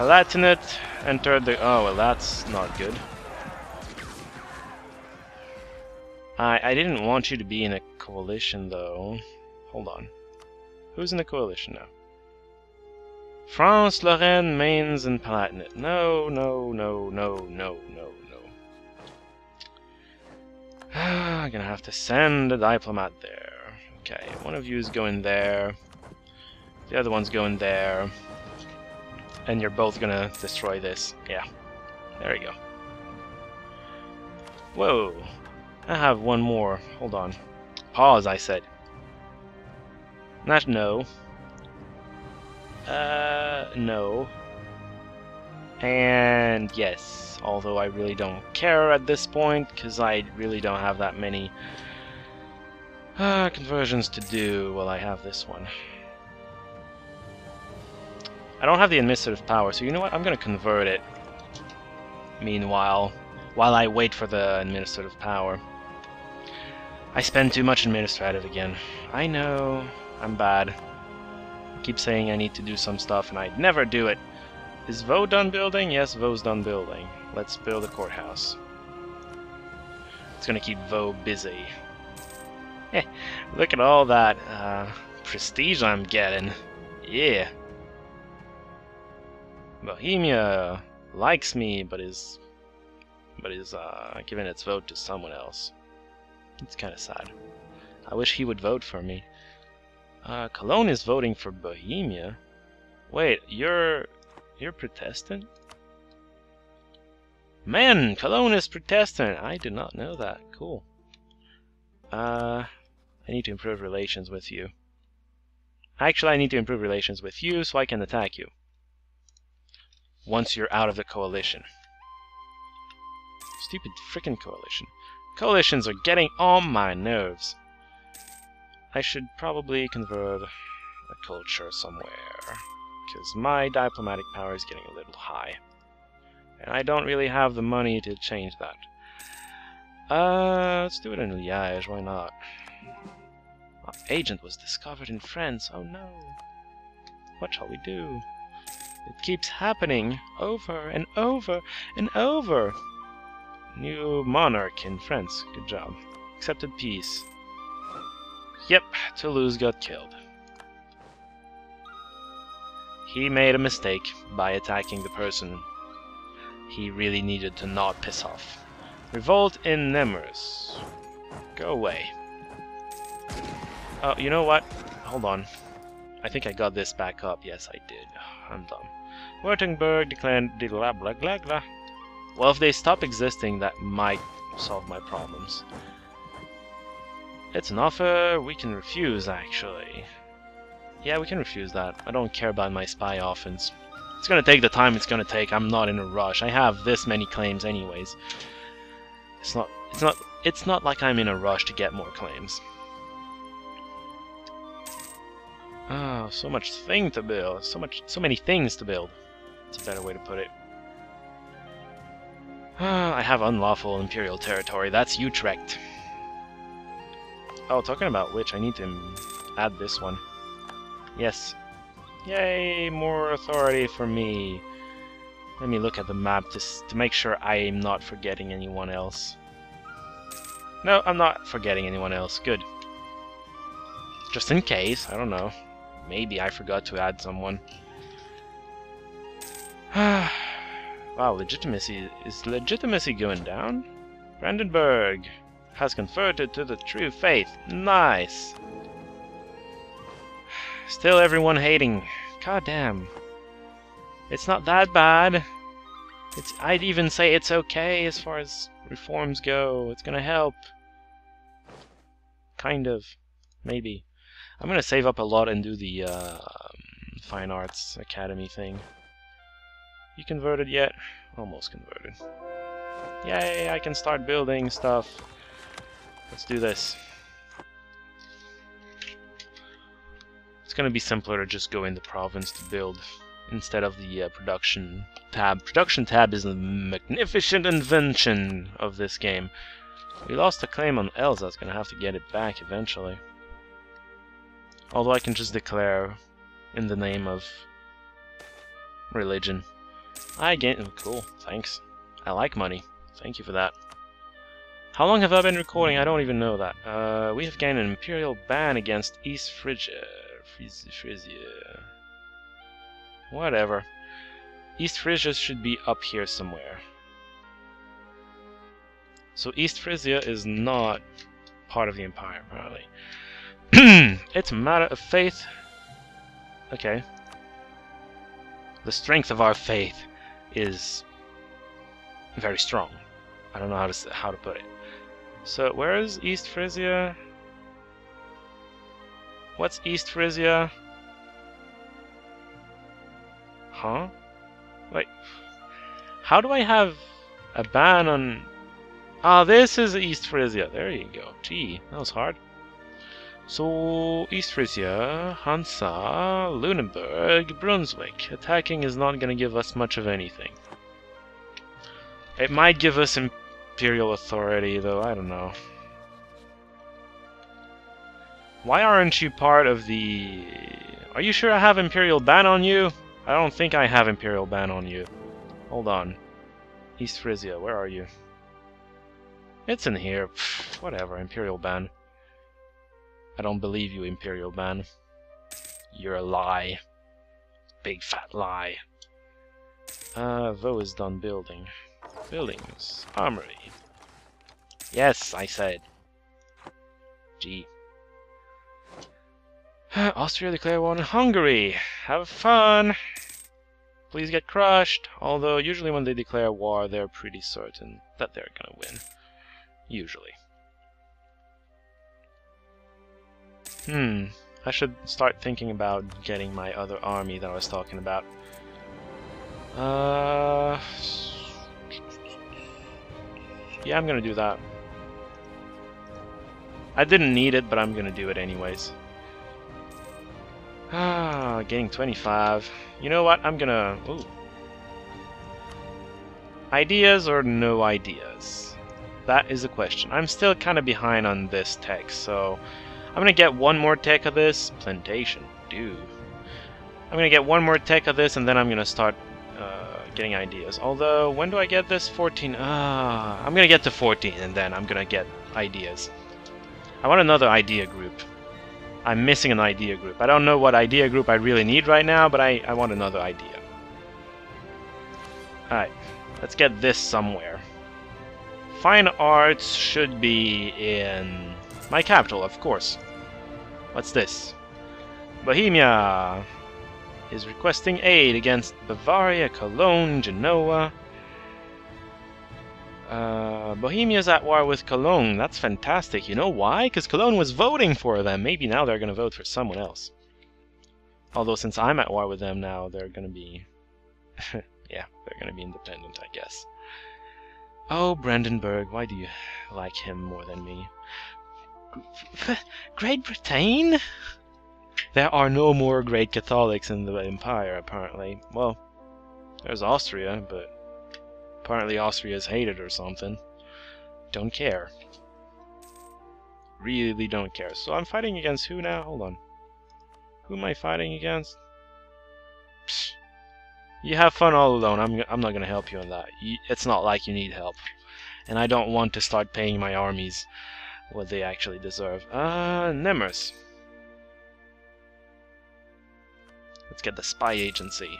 Palatinate entered the... Oh, well, that's not good. I, I didn't want you to be in a coalition, though. Hold on. Who's in the coalition now? France, Lorraine, Mainz, and Palatinate. No, no, no, no, no, no, no. I'm gonna have to send a diplomat there. Okay, one of you is going there. The other one's going there. And you're both gonna destroy this. Yeah. There you go. Whoa. I have one more. Hold on. Pause, I said. Not no. Uh, no. And yes, although I really don't care at this point, because I really don't have that many uh, conversions to do. Well, I have this one. I don't have the administrative power, so you know what? I'm going to convert it. Meanwhile, while I wait for the administrative power. I spend too much administrative again. I know, I'm bad. I keep saying I need to do some stuff and I never do it. Is Vaux done building? Yes, Vaux's done building. Let's build a courthouse. It's gonna keep Vaux busy. Look at all that uh, prestige I'm getting. Yeah. Bohemia likes me, but is but is uh, giving its vote to someone else. It's kind of sad. I wish he would vote for me. Uh, Cologne is voting for Bohemia. Wait, you're you're Protestant? Man, Cologne is Protestant. I did not know that. Cool. Uh, I need to improve relations with you. Actually, I need to improve relations with you so I can attack you. Once you're out of the coalition. Stupid frickin' coalition. Coalitions are getting on my nerves. I should probably convert a culture somewhere, because my diplomatic power is getting a little high. And I don't really have the money to change that. Uh, let's do it in Liège, why not? Our agent was discovered in France, oh no. What shall we do? It keeps happening over and over and over. New monarch in France. Good job. Accepted peace. Yep, Toulouse got killed. He made a mistake by attacking the person he really needed to not piss off. Revolt in Nemours. Go away. Oh, you know what? Hold on. I think I got this back up. Yes, I did. I'm dumb. Württemberg declared blah blah blah blah. Well, if they stop existing, that might solve my problems. It's an offer we can refuse, actually. Yeah, we can refuse that. I don't care about my spy offense. It's gonna take the time it's gonna take. I'm not in a rush. I have this many claims anyways. It's not it's not it's not like I'm in a rush to get more claims. Oh, so much thing to build. So much so many things to build. It's a better way to put it. I have unlawful imperial territory. That's Utrecht. Oh, talking about which, I need to add this one. Yes. Yay, more authority for me. Let me look at the map to, to make sure I am not forgetting anyone else. No, I'm not forgetting anyone else. Good. Just in case, I don't know. Maybe I forgot to add someone. wow, legitimacy is legitimacy going down? Brandenburg has converted to the true faith. Nice. Still everyone hating. God damn. It's not that bad. It's I'd even say it's okay as far as reforms go. It's gonna help. Kind of. Maybe. I'm gonna save up a lot and do the uh, Fine Arts Academy thing. You converted yet? Almost converted. Yay, I can start building stuff. Let's do this. It's gonna be simpler to just go in the province to build instead of the uh, production tab. Production tab is a magnificent invention of this game. We lost a claim on Elsa, it's gonna have to get it back eventually. Although I can just declare in the name of religion. I gain. Oh, cool. Thanks. I like money. Thank you for that. How long have I been recording? I don't even know that. Uh, we have gained an imperial ban against East Phrygia. Phrygia. Whatever. East Phrygia should be up here somewhere. So East Frisia is not part of the Empire, apparently. It's a matter of faith. Okay. The strength of our faith is very strong. I don't know how to how to put it. So where is East Frisia? What's East Frisia? Huh? Wait. How do I have a ban on Ah, this is East Frisia. There you go. Gee, that was hard. So, East Frisia, Hansa, Lunenburg, Brunswick. Attacking is not going to give us much of anything. It might give us Imperial Authority, though, I don't know. Why aren't you part of the... Are you sure I have Imperial Ban on you? I don't think I have Imperial Ban on you. Hold on. East Frisia, where are you? It's in here. Pfft, whatever, Imperial Ban. I don't believe you, Imperial man. You're a lie. Big fat lie. Uh, Vaux is done building. Buildings. Armory. Yes, I said. G. Austria declare war on Hungary. Have fun. Please get crushed. Although usually when they declare war, they're pretty certain that they're gonna win. Usually. Hmm. I should start thinking about getting my other army that I was talking about. Uh... Yeah, I'm gonna do that. I didn't need it, but I'm gonna do it anyways. Ah, getting 25. You know what? I'm gonna... Ooh. Ideas or no ideas? That is the question. I'm still kind of behind on this tech, so I'm to get one more tech of this. Plantation, dude. I'm to get one more tech of this, and then I'm to start uh, getting ideas. Although, when do I get this? 14. Ah, I'm going to get to 14, and then I'm to get ideas. I want another idea group. I'm missing an idea group. I don't know what idea group I really need right now, but I, I want another idea. Alright, let's get this somewhere. Fine arts should be in my capital, of course. What's this? Bohemia is requesting aid against Bavaria, Cologne, Genoa. Uh, Bohemia's at war with Cologne. That's fantastic. You know why? Because Cologne was voting for them. Maybe now they're going to vote for someone else. Although since I'm at war with them now, they're going to be... yeah, they're going to be independent, I guess. Oh, Brandenburg, why do you like him more than me? Great Britain? There are no more great Catholics in the Empire, apparently. Well, there's Austria, but apparently Austria is hated or something. Don't care. Really don't care. So I'm fighting against who now? Hold on. Who am I fighting against? You have fun all alone. I'm, I'm not going to help you on that. You, it's not like you need help. And I don't want to start paying my armies what they actually deserve. Uh, Nemours. Let's get the spy agency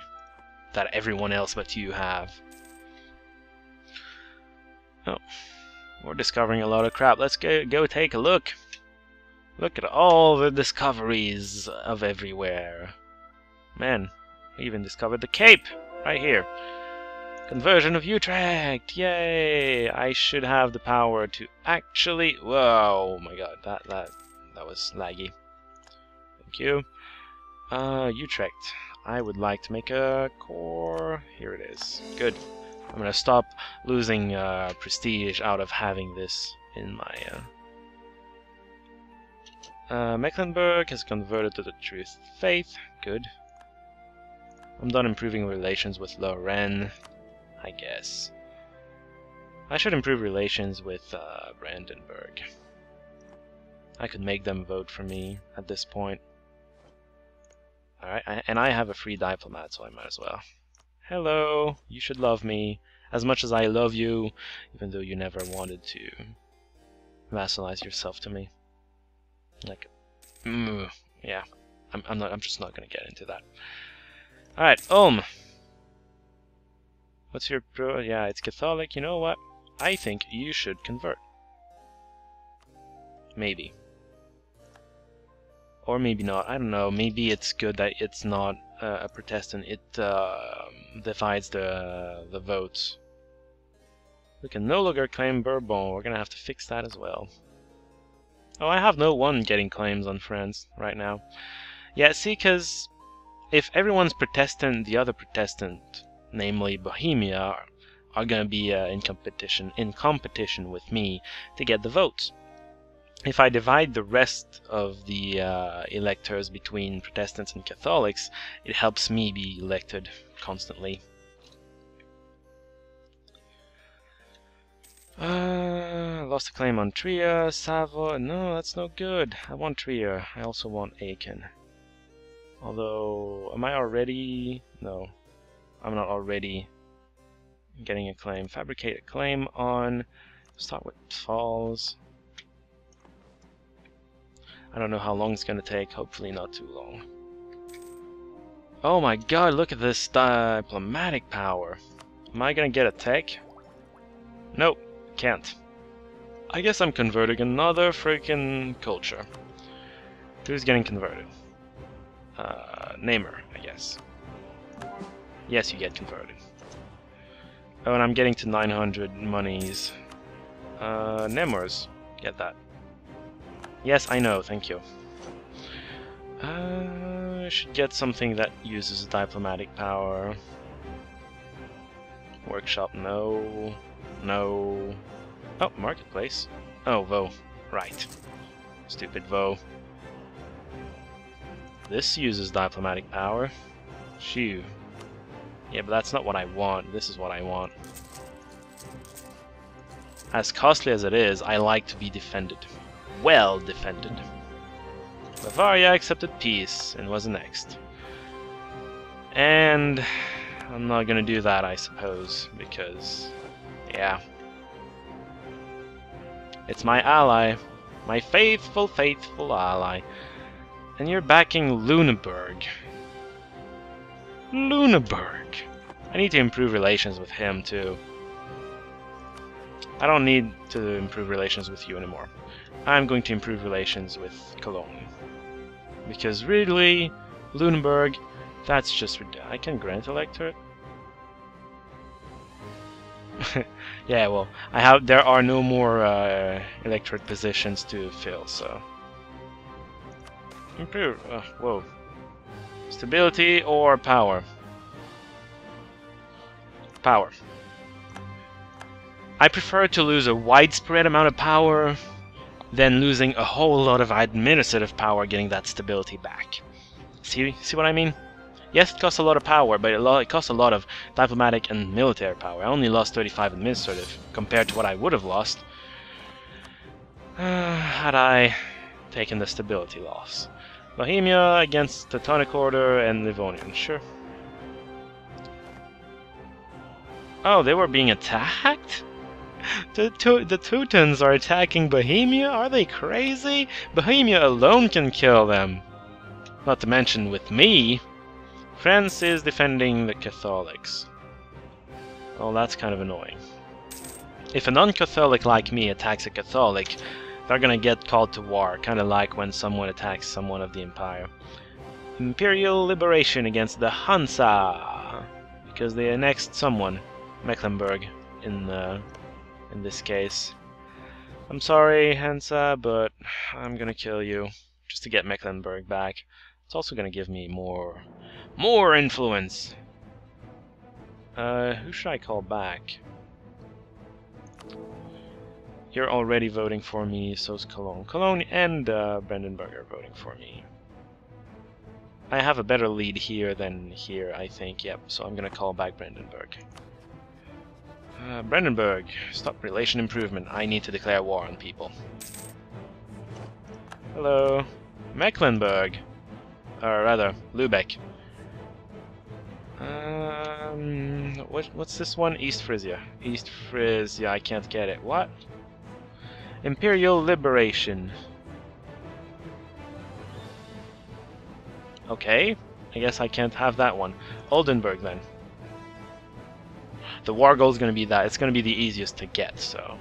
that everyone else but you have. Oh, we're discovering a lot of crap. Let's go, go take a look. Look at all the discoveries of everywhere. Man, we even discovered the Cape right here. Conversion of Utrecht! Yay! I should have the power to actually... Whoa! Oh my god, that, that, that was laggy. Thank you. Uh, Utrecht. I would like to make a core... Here it is. Good. I'm gonna stop losing uh, prestige out of having this in my... Uh... Uh, Mecklenburg has converted to the truth faith. Good. I'm done improving relations with Lorraine, I guess. I should improve relations with uh, Brandenburg. I could make them vote for me at this point. Alright, and I have a free diplomat, so I might as well. Hello, you should love me as much as I love you, even though you never wanted to vassalize yourself to me. Like, mm, yeah, I'm, I'm not. I'm just not gonna get into that. All right, Ulm. What's your pro? Yeah, it's Catholic. You know what? I think you should convert. Maybe. Or maybe not. I don't know. Maybe it's good that it's not uh, a Protestant. It uh, divides the the votes. We can no longer claim Bourbon. We're gonna have to fix that as well. Oh, I have no one getting claims on France right now. Yeah, see, because if everyone's Protestant, the other Protestant, namely Bohemia, are, are gonna be uh, in competition in competition with me to get the votes if I divide the rest of the uh, electors between Protestants and Catholics, it helps me be elected constantly. Uh, lost a claim on Trier, Savoy. No, that's no good. I want Trier. I also want Aachen. Although, am I already? No, I'm not already getting a claim. Fabricate a claim on. Start with Falls. I don't know how long it's gonna take, hopefully not too long. Oh my god, look at this diplomatic power. Am I gonna get a tech? Nope, can't. I guess I'm converting another freaking culture. Who's getting converted? Uh, Namur, I guess. Yes, you get converted. Oh, and I'm getting to 900 monies. Uh, Nemours, get that. Yes, I know, thank you. Uh, I should get something that uses diplomatic power. Workshop, no. No. Oh, marketplace. Oh, Vaux. Right. Stupid Vaux. This uses diplomatic power. Shoo. Yeah, but that's not what I want. This is what I want. As costly as it is, I like to be defended well defended. Bavaria accepted peace and was next. And I'm not gonna do that, I suppose, because, yeah. It's my ally, my faithful, faithful ally. And you're backing Lüneburg. Lüneburg! I need to improve relations with him, too. I don't need to improve relations with you anymore. I'm going to improve relations with Cologne. Because really, Lunenburg, that's just I can grant electorate. yeah, well, I have. There are no more uh, electorate positions to fill, so improve. Uh, whoa, stability or power? Power. I prefer to lose a widespread amount of power than losing a whole lot of administrative power getting that stability back. See, see what I mean? Yes, it costs a lot of power, but it, it costs a lot of diplomatic and military power. I only lost 35 administrative compared to what I would have lost uh, had I taken the stability loss. Bohemia against Teutonic Order and Livonian, sure. Oh, they were being attacked? The, the Teutons are attacking Bohemia? Are they crazy? Bohemia alone can kill them. Not to mention with me. France is defending the Catholics. Well, that's kind of annoying. If a non-Catholic like me attacks a Catholic, they're gonna get called to war, kinda like when someone attacks someone of the Empire. Imperial liberation against the Hansa! Because they annexed someone, Mecklenburg, in the in this case. I'm sorry, Hansa, but I'm gonna kill you just to get Mecklenburg back. It's also gonna give me more, more influence. Uh, who should I call back? You're already voting for me, so's Cologne. Cologne and uh, Brandenburg are voting for me. I have a better lead here than here, I think. Yep, so I'm gonna call back Brandenburg. Uh, Brandenburg, stop relation improvement. I need to declare war on people. Hello. Mecklenburg. Or rather, Lübeck. Um, what, what's this one? East Frisia. East Frisia, I can't get it. What? Imperial Liberation. Okay, I guess I can't have that one. Oldenburg then. The war goal is going to be that. It's going to be the easiest to get, so...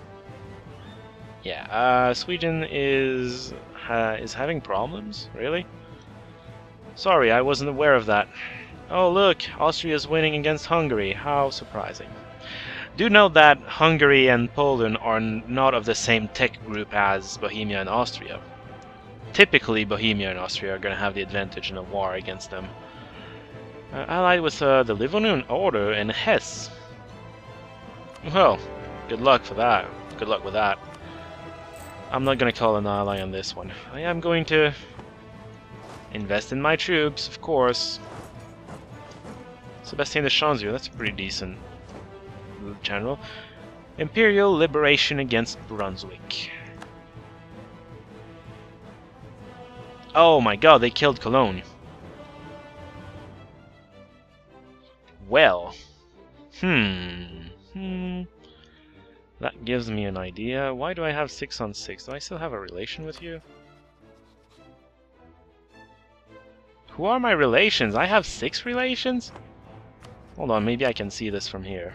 Yeah, uh, Sweden is uh, is having problems? Really? Sorry, I wasn't aware of that. Oh look, Austria is winning against Hungary. How surprising. Do note that Hungary and Poland are not of the same tech group as Bohemia and Austria. Typically, Bohemia and Austria are going to have the advantage in a war against them. Uh, allied with uh, the Livonian Order in Hesse. Well, good luck for that. Good luck with that. I'm not going to call an ally on this one. I am going to invest in my troops, of course. Sebastian de Chanzieu, that's a pretty decent general. Imperial Liberation against Brunswick. Oh my god, they killed Cologne. Well. Hmm. Hmm. That gives me an idea. Why do I have 6 on 6? Do I still have a relation with you? Who are my relations? I have 6 relations? Hold on, maybe I can see this from here.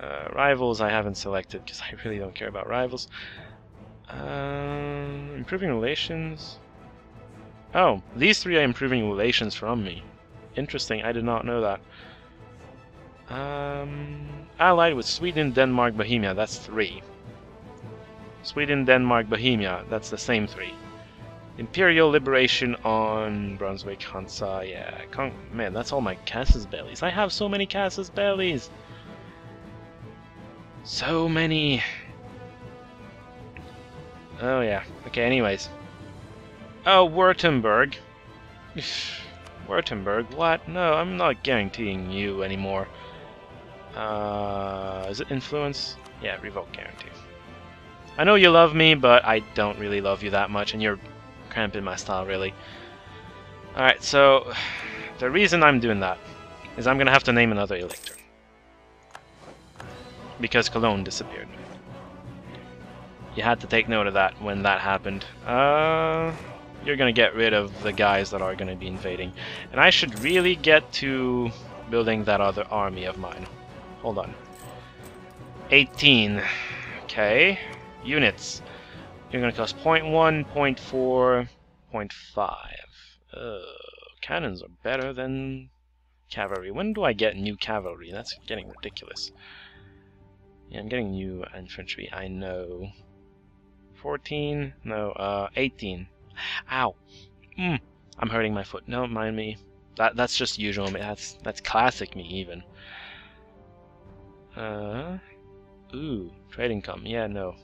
Uh, rivals I haven't selected because I really don't care about rivals. Um, improving relations. Oh, these three are improving relations from me. Interesting, I did not know that. Um, allied with Sweden, Denmark, Bohemia, that's three. Sweden, Denmark, Bohemia, that's the same three. Imperial Liberation on Brunswick, Hansa, yeah. Con Man, that's all my Casus Bellis. I have so many Casus Bellis! So many! Oh yeah, okay, anyways. Oh, Württemberg. Württemberg, what? No, I'm not guaranteeing you anymore. Uh, is it influence? Yeah, revoke guarantee. I know you love me, but I don't really love you that much, and you're cramping my style, really. Alright, so the reason I'm doing that is I'm gonna have to name another elector. Because Cologne disappeared. You had to take note of that when that happened. Uh, you're gonna get rid of the guys that are gonna be invading. And I should really get to building that other army of mine. Hold on. 18. Okay. Units. You're gonna cost 0.1, 0.4, 0.5. Uh, cannons are better than cavalry. When do I get new cavalry? That's getting ridiculous. Yeah, I'm getting new infantry, I know. 14? No, uh, 18. Ow! Mm, I'm hurting my foot. No, mind me. That That's just usual. That's, that's classic me, even. Uh, ooh, trade income. Yeah, no.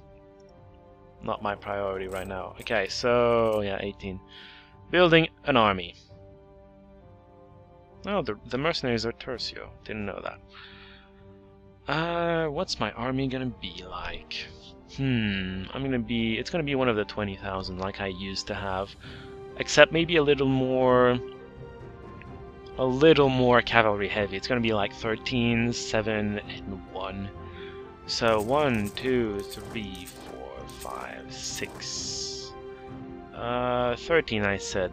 Not my priority right now. Okay, so, yeah, 18. Building an army. Oh, the, the mercenaries are Tercio. Didn't know that. Uh, what's my army gonna be like? Hmm, I'm gonna be... It's gonna be one of the 20,000 like I used to have. Except maybe a little more a little more cavalry heavy. It's going to be like 13, 7, and 1. So 1, 2, 3, 4, 5, 6. Uh, 13 I said.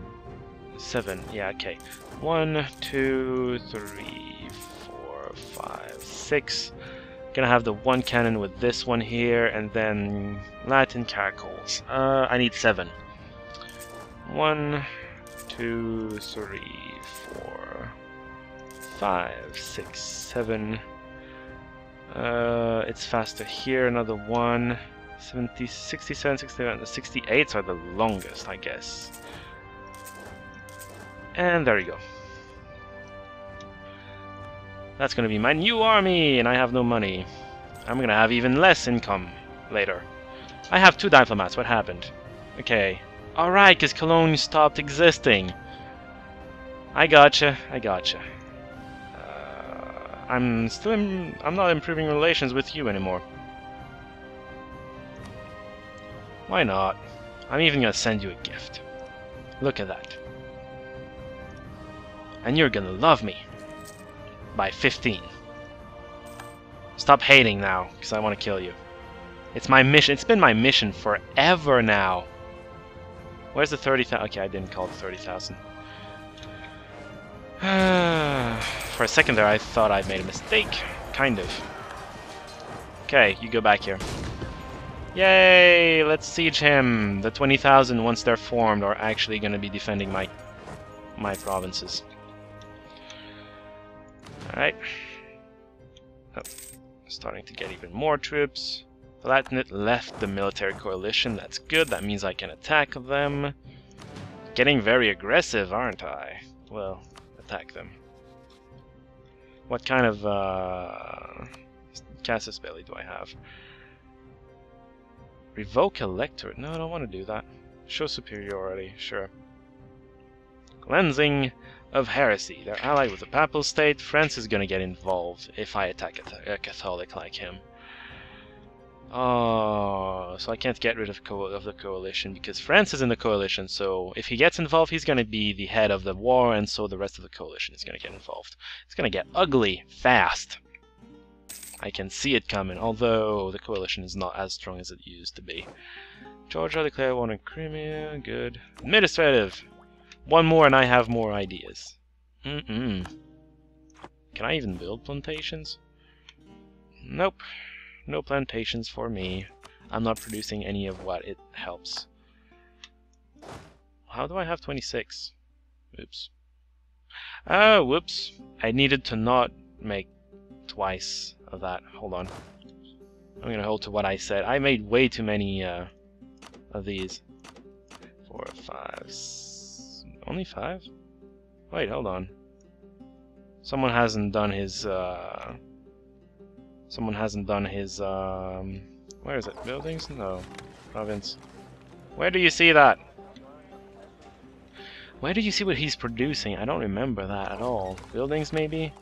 7, yeah, okay. 1, 2, 3, 4, 5, 6. Gonna have the one cannon with this one here, and then Latin caracoles. Uh, I need 7. 1, 2, 3, four, five, six, seven. Uh, it's faster here, another one. 70, 67, 67, the 68s are the longest, I guess. And there you go. That's gonna be my new army, and I have no money. I'm gonna have even less income later. I have two diplomats, what happened? Okay. Alright, because Cologne stopped existing. I gotcha, I gotcha. I'm still, in, I'm not improving relations with you anymore. Why not? I'm even gonna send you a gift. Look at that. And you're gonna love me. By 15. Stop hating now, because I want to kill you. It's my mission. It's been my mission forever now. Where's the 30,000? Okay, I didn't call it 30,000. For a second there, I thought I'd made a mistake. Kind of. Okay, you go back here. Yay! Let's siege him! The 20,000, once they're formed, are actually going to be defending my my provinces. Alright. Oh, starting to get even more troops. Palatinate left the military coalition. That's good. That means I can attack them. Getting very aggressive, aren't I? Well, attack them. What kind of uh, Belli do I have? Revoke Electorate. No, I don't want to do that. Show superiority. Sure. Cleansing of heresy. They're allied with the Papal State. France is going to get involved if I attack a Catholic like him. Oh, so I can't get rid of, of the coalition because France is in the coalition. So if he gets involved, he's going to be the head of the war, and so the rest of the coalition is going to get involved. It's going to get ugly fast. I can see it coming, although the coalition is not as strong as it used to be. Georgia declared war on Crimea. Good. Administrative. One more, and I have more ideas. Mm mm. Can I even build plantations? Nope. No plantations for me. I'm not producing any of what it helps. How do I have 26? Oops. Oh, whoops. I needed to not make twice of that. Hold on. I'm gonna hold to what I said. I made way too many uh, of these. Four, five, only five? Wait, hold on. Someone hasn't done his uh, Someone hasn't done his, um... Where is it? Buildings? No. Province. Where do you see that? Where do you see what he's producing? I don't remember that at all. Buildings, maybe?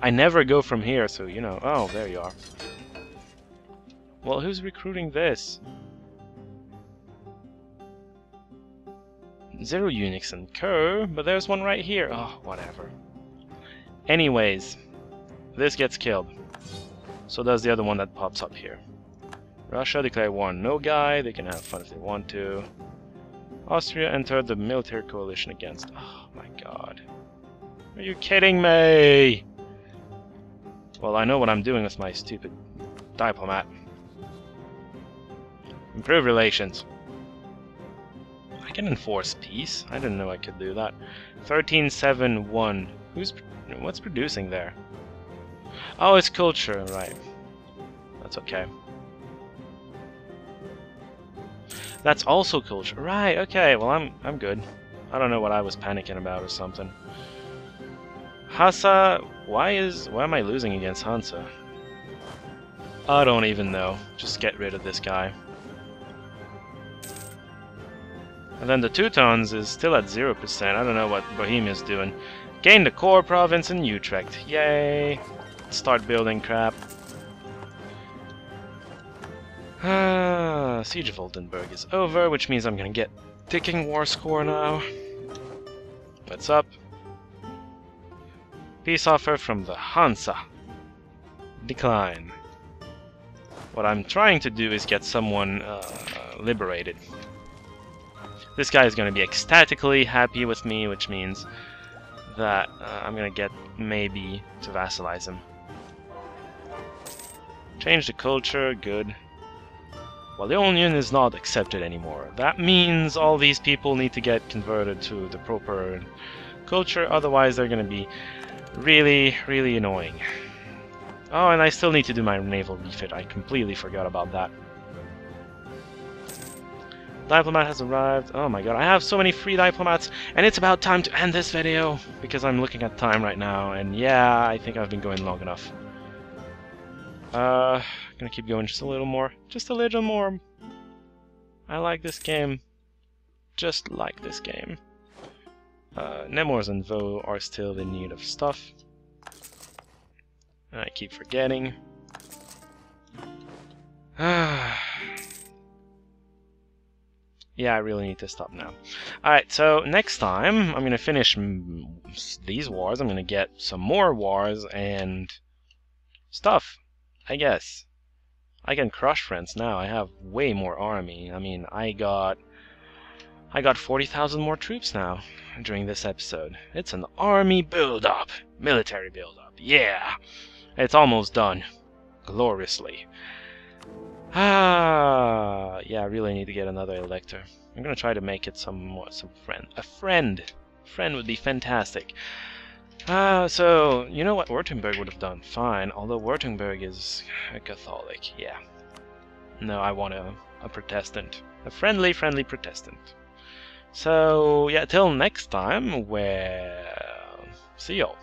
I never go from here, so, you know... Oh, there you are. Well, who's recruiting this? Zero Unix and Co, but there's one right here. Oh, whatever. Anyways, this gets killed. So does the other one that pops up here. Russia declared war on Nogai, they can have fun if they want to. Austria entered the military coalition against... Oh my god. Are you kidding me? Well, I know what I'm doing with my stupid diplomat. Improve relations. I can enforce peace. I didn't know I could do that. 1371. Who's What's producing there? Oh, it's culture, right. That's okay. That's also culture. Right, okay, well I'm I'm good. I don't know what I was panicking about or something. Hasa, why is why am I losing against Hansa? I don't even know. Just get rid of this guy. And then the Teutons is still at 0%. I don't know what Bohemia's doing. Gain the core province in Utrecht. Yay! Start building crap. Siege of Oldenburg is over, which means I'm gonna get ticking war score now. What's up? Peace offer from the Hansa. Decline. What I'm trying to do is get someone uh, liberated. This guy is to be ecstatically happy with me, which means that uh, I'm gonna get maybe to vassalize him. Change the culture, good. Well, the Union is not accepted anymore. That means all these people need to get converted to the proper culture, otherwise they're gonna be really, really annoying. Oh, and I still need to do my naval refit. I completely forgot about that. Diplomat has arrived. Oh my god, I have so many free diplomats, and it's about time to end this video, because I'm looking at time right now, and yeah, I think I've been going long enough. Uh, gonna keep going just a little more. Just a little more. I like this game. Just like this game. Uh, Nemours and Vaux are still in need of stuff. And I keep forgetting. Ah. Yeah, I really need to stop now. Alright, so next time I'm going to finish these wars. I'm going to get some more wars and stuff, I guess. I can crush France now. I have way more army. I mean, I got I got 40,000 more troops now during this episode. It's an army build-up. Military build-up. Yeah. It's almost done. Gloriously. Ah, yeah, I really need to get another elector. I'm gonna try to make it some more, some friend. A friend. Friend would be fantastic. Ah, uh, so you know what Württemberg would have done? Fine, although Württemberg is a Catholic. Yeah. No, I want a, a Protestant. A friendly, friendly Protestant. So, yeah, till next time, well, see y'all.